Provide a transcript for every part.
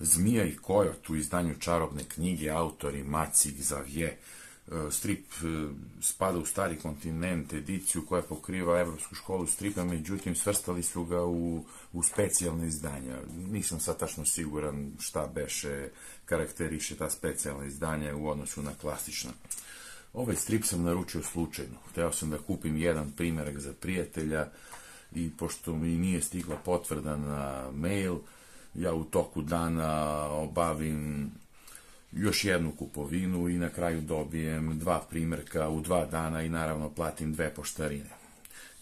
Zmija i Kojot u izdanju čarobne knjige, autori Maci Xavier, strip e, spada u stari kontinent, ediciju koja pokriva Evropsku školu stripa, međutim svrstali su ga u, u specijalne izdanja. Nisam sad tačno siguran šta beše karakteriše ta specijalna izdanja u odnosu na klasična. Ovaj strip sam naručio slučajno. Hteo sam da kupim jedan primerak za prijatelja i pošto mi nije stigla potvrda na mail, ja u toku dana obavim još jednu kupovinu i na kraju dobijem dva primjerka u dva dana i naravno platim dve poštarine.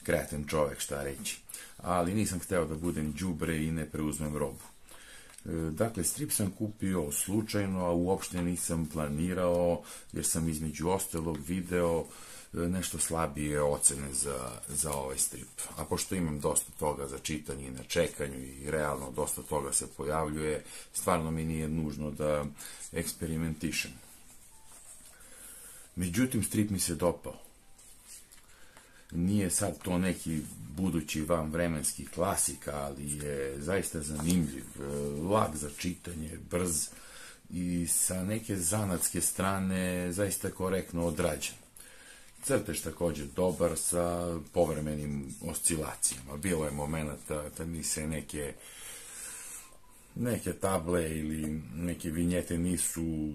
Kreten čovek, šta reći. Ali nisam hteo da budem đubre i ne preuzmem robu. E, dakle, strip sam kupio slučajno, a uopšte nisam planirao, jer sam između ostalog video nešto slabije ocene za, za ovaj strip. A pošto imam dosta toga za čitanje i na čekanju i realno dosta toga se pojavljuje, stvarno mi nije nužno da eksperimentišem. Međutim, strip mi se dopao. Nije sad to neki budući vam vremenski klasika, ali je zaista zanimljiv, lag za čitanje, brz i sa neke zanatske strane zaista korektno odrađen. Crtež takođe dobar sa povremenim oscilacijama. Bilo je momenta da mi se neke neke table ili neke vinjete nisu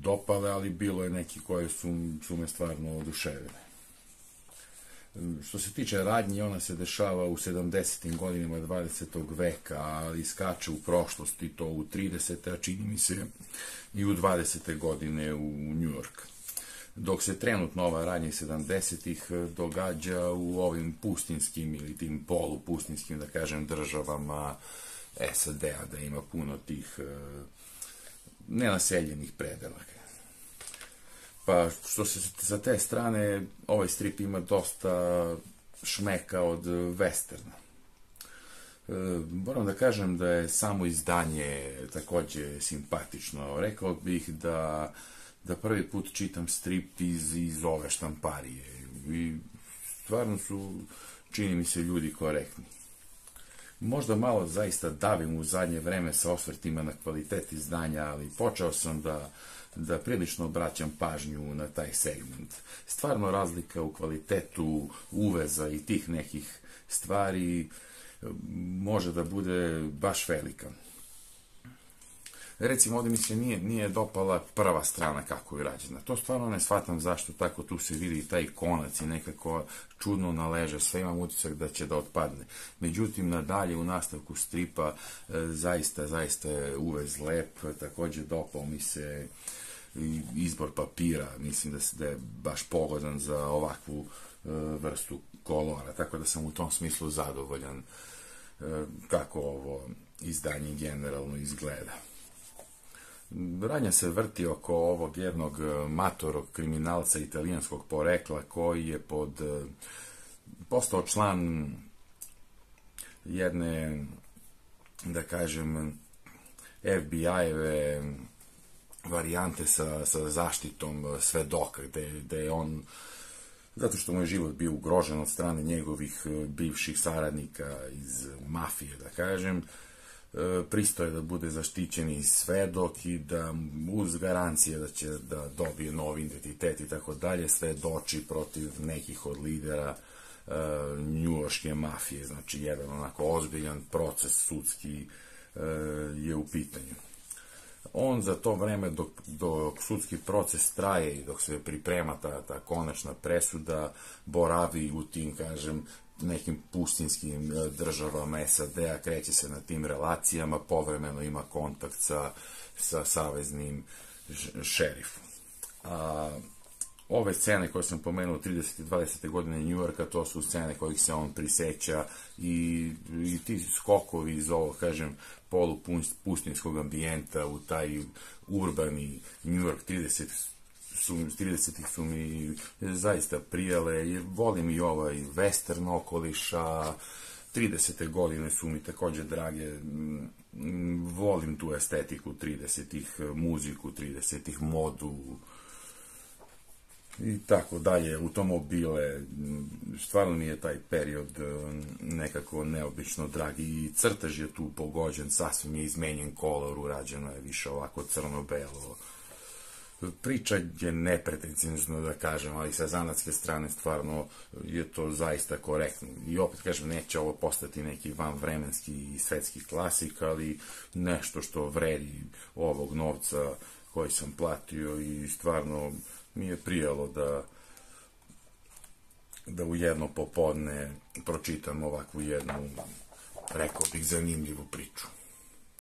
dopale, ali bilo je neki koje su, su me stvarno oduševile. Što se tiče radnji, ona se dešava u 70. godinama 20. veka, ali skače u prošlosti, to u 30. a čini mi se i u 20. godine u New York dok se trenutno ova radnja 70-ih eh, događa u ovim pustinskim ili tim polupustinskim, da kažem, državama SAD-a, da ima puno tih eh, nenaseljenih predela. Pa što se sa te strane, ovaj strip ima dosta šmeka od westerna. E, moram da kažem da je samo izdanje takođe simpatično. Rekao bih da da prvi put čitam strip iz, iz ove štamparije. I stvarno su, čini mi se, ljudi korektni. Možda malo zaista davim u zadnje vreme sa osvrtima na kvalitet izdanja, ali počeo sam da, da prilično obraćam pažnju na taj segment. Stvarno razlika u kvalitetu uveza i tih nekih stvari može da bude baš velika. Recimo, ovde mi se nije, nije dopala prva strana kako je rađena. To stvarno ne shvatam zašto tako tu se vidi taj konac i nekako čudno naleže, sve imam utisak da će da otpadne. Međutim, nadalje u nastavku stripa e, zaista, zaista je uvez lep, takođe dopao mi se izbor papira, mislim da, se, da je baš pogodan za ovakvu e, vrstu kolora, tako da sam u tom smislu zadovoljan e, kako ovo izdanje generalno izgleda. Ranja se vrti oko ovog jednog e, matorog kriminalca italijanskog porekla koji je pod e, postao član jedne da kažem FBI-eve varijante sa, sa zaštitom svedoka gde, gde je on zato što mu je život bio ugrožen od strane njegovih e, bivših saradnika iz mafije da kažem pristoje da bude zaštićeni svedok i da uz garancije da će da dobije novi identitet i tako dalje, sve doči protiv nekih od lidera uh, njuoške mafije, znači jedan onako ozbiljan proces sudski uh, je u pitanju. On za to vreme dok, dok sudski proces traje i dok se priprema ta, ta konačna presuda, boravi u tim, kažem, nekim pustinskim e, državama SAD-a, kreće se na tim relacijama, povremeno ima kontakt sa, sa saveznim šerifom. A, ove scene koje sam pomenuo 30. i 20. godine New Yorka, to su scene kojih se on priseća i, i ti skokovi iz ovog, kažem, polupustinskog ambijenta u taj urbani New York 30 su, 30-ih su mi zaista prijale, jer volim i ovaj western okoliša, 30. godine su mi takođe drage, volim tu estetiku 30-ih, muziku 30-ih, modu, i tako dalje, automobile, stvarno mi je taj period e, nekako neobično dragi i crtež je tu pogođen, sasvim je izmenjen kolor, urađeno je više ovako crno-belo. Priča je nepretencijno da kažem, ali sa zanatske strane stvarno je to zaista korektno. I opet kažem, neće ovo postati neki vanvremenski i svetski klasik, ali nešto što vredi ovog novca koji sam platio i stvarno mi je prijalo da da u jedno popodne pročitam ovakvu jednu, rekao bih, zanimljivu priču.